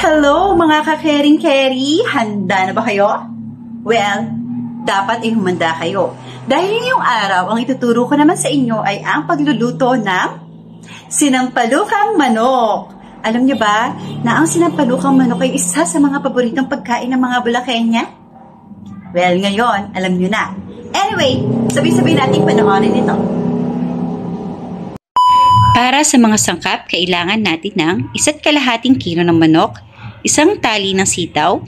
Hello mga ka-caring carry! Handa na ba kayo? Well, dapat ay humanda kayo. Dahil ngayong araw, ang ituturo ko naman sa inyo ay ang pagluluto ng sinampalukang manok. Alam niyo ba na ang sinampalukang manok ay isa sa mga paboritong pagkain ng mga Bulakenya? Well, ngayon, alam niyo na. Anyway, sabay-sabay nating panoorin ito. Para sa mga sangkap, kailangan natin ng isa't kalahating kilo ng manok, isang tali ng sitaw,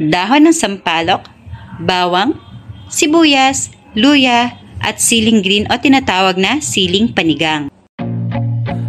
dahon ng sampalok, bawang, sibuyas, luya, at siling green o tinatawag na siling panigang.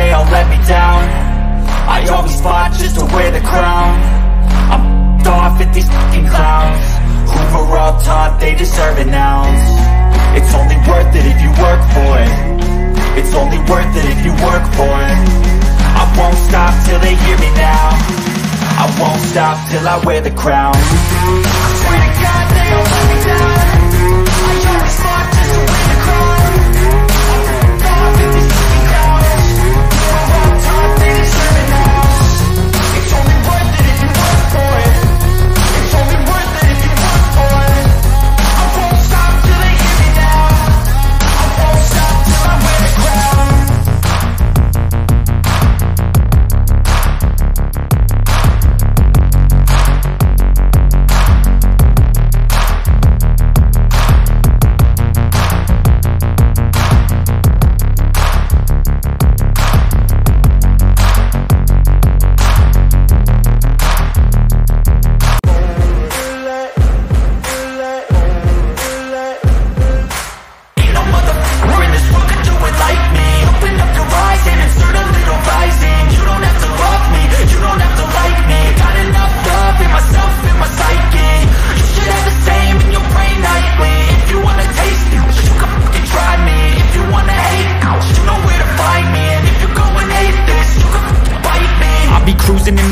they all let me down. I always fought just to wear the crown. I'm off at these fucking clowns. Were all taught they deserve it now. It's only worth it if you work for it. It's only worth it if you work for it. I won't stop till they hear me now. I won't stop till I wear the crown. I swear to God they all let me down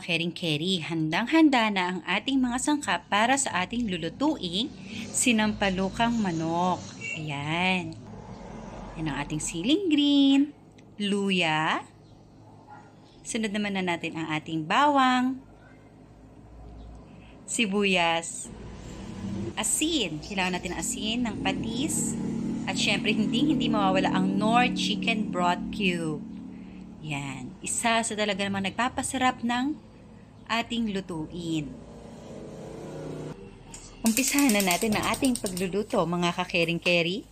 mga kakering keri, handang-handa na ang ating mga sangkap para sa ating lulutuing sinampalukang manok. Ayan. Yan ang ating siling green, luya. Sunod naman na natin ang ating bawang, sibuyas, asin. Kailangan natin asin, ng patis, at syempre hindi hindi mawawala ang Nor Chicken Broth Cube. Yan. isa sa talaga namang nagpapasarap ng ating lutuin. Umpisahan na natin ang ating pagluluto mga kakering-keri.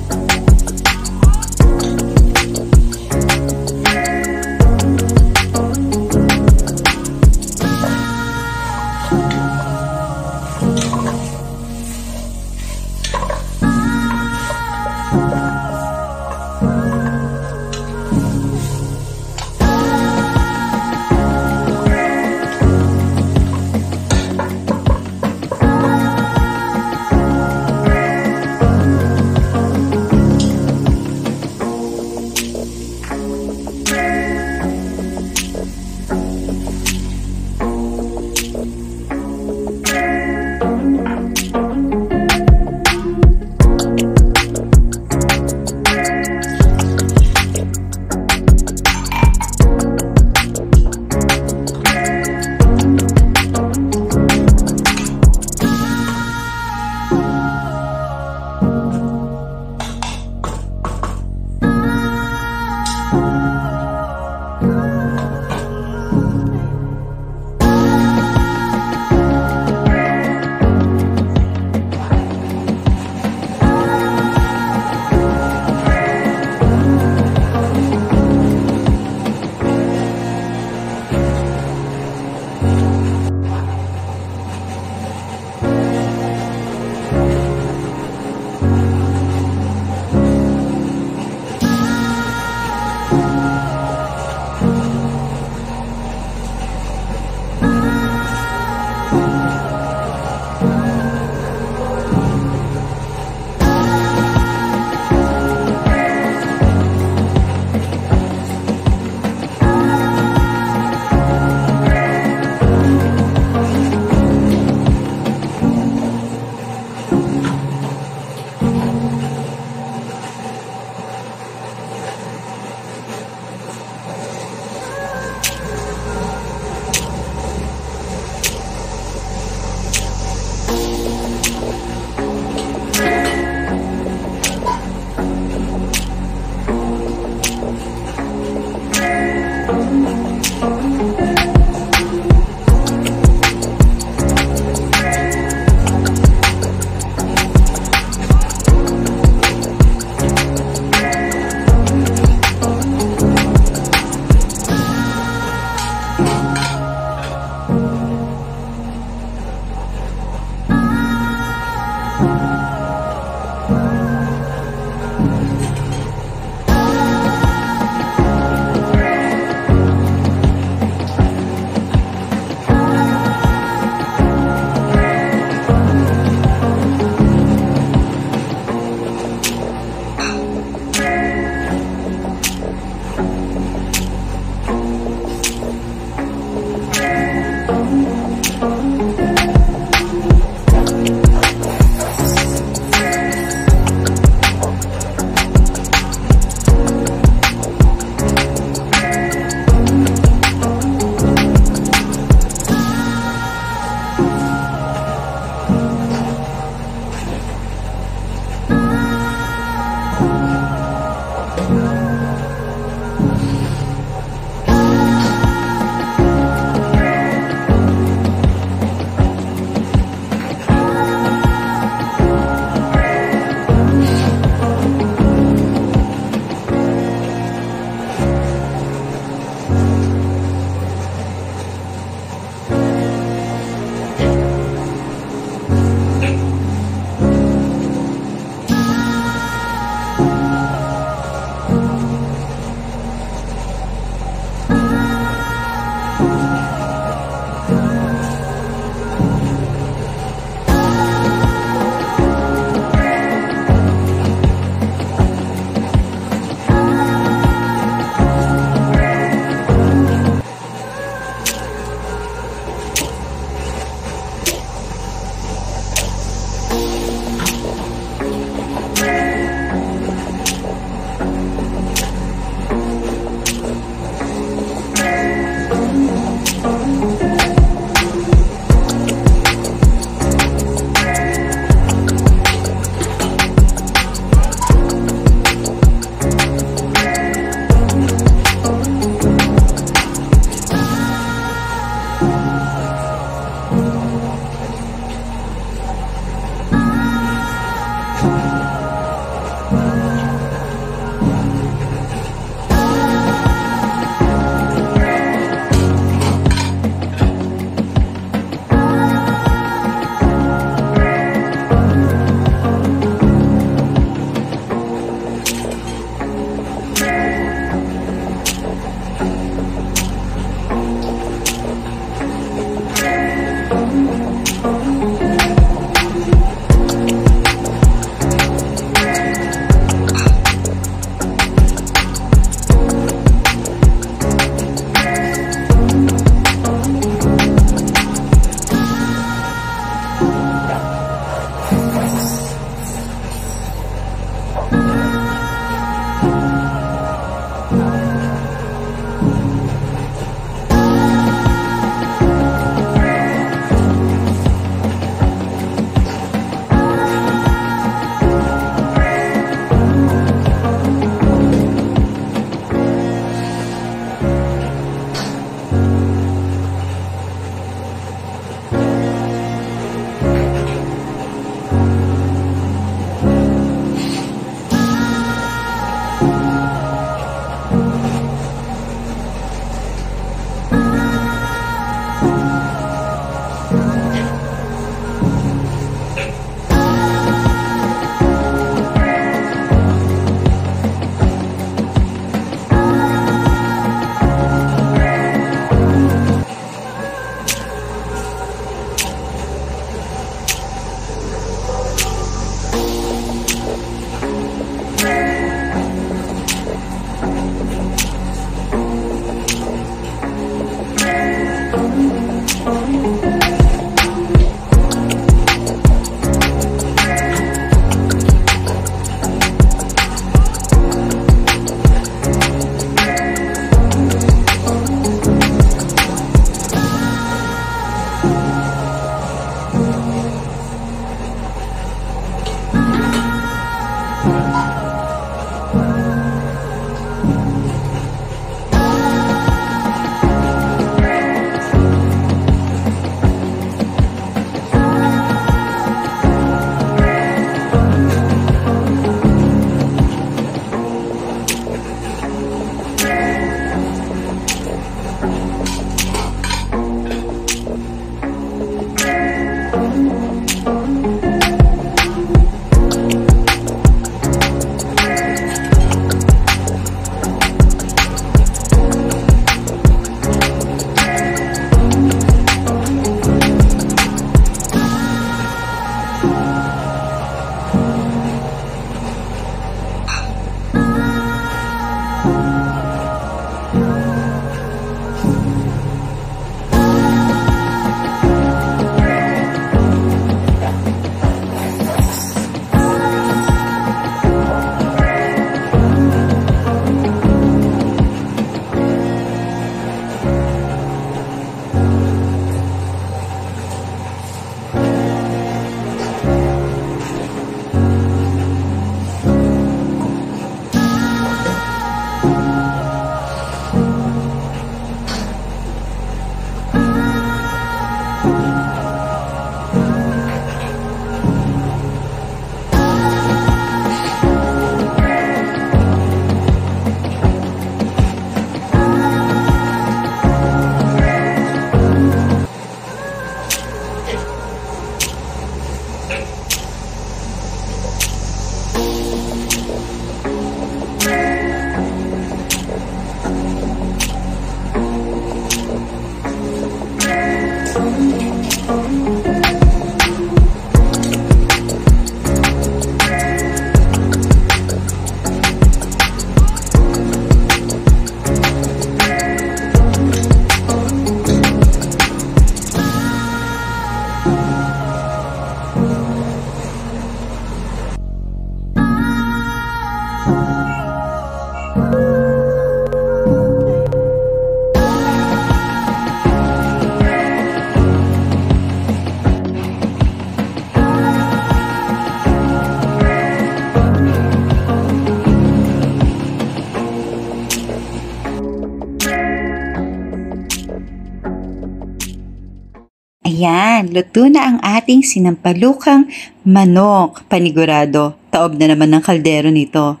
Luto na ang ating sinampalukang manok. Panigurado, taob na naman ng kaldero nito.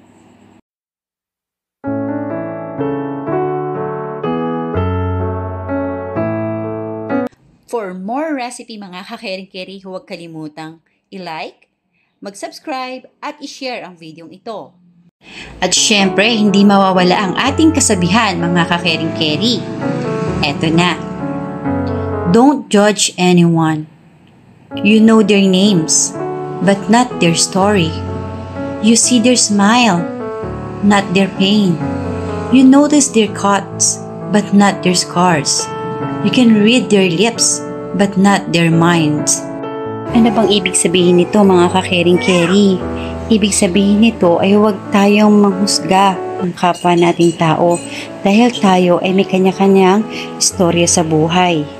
For more recipe mga kakering-keri, huwag kalimutang i-like, mag-subscribe at i-share ang videong ito. At syempre, hindi mawawala ang ating kasabihan mga kakering-keri. Eto na. Don't judge anyone. You know their names, but not their story. You see their smile, not their pain. You notice their cuts, but not their scars. You can read their lips, but not their minds. Ano bang ibig sabihin nito mga kakering-keri? Ibig sabihin nito ay huwag tayong manghusga ng kapwa nating tao dahil tayo ay may kanya-kanyang istorya sa buhay.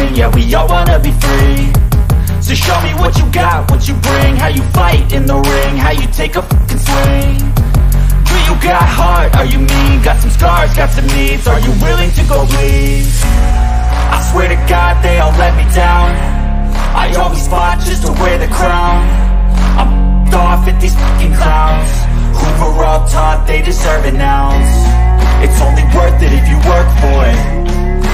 ring, yeah, we all wanna be free. So show me what you got, what you bring, how you fight in the ring, how you take a fucking swing. Do you got heart? Are you mean? Got some scars, got some needs. Are you willing to go bleed? I swear to God they all let me down I always fought just to wear the crown I'm f***ed off at these fucking clowns were all taught they deserve an ounce It's only worth it if you work for it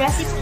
Jurassic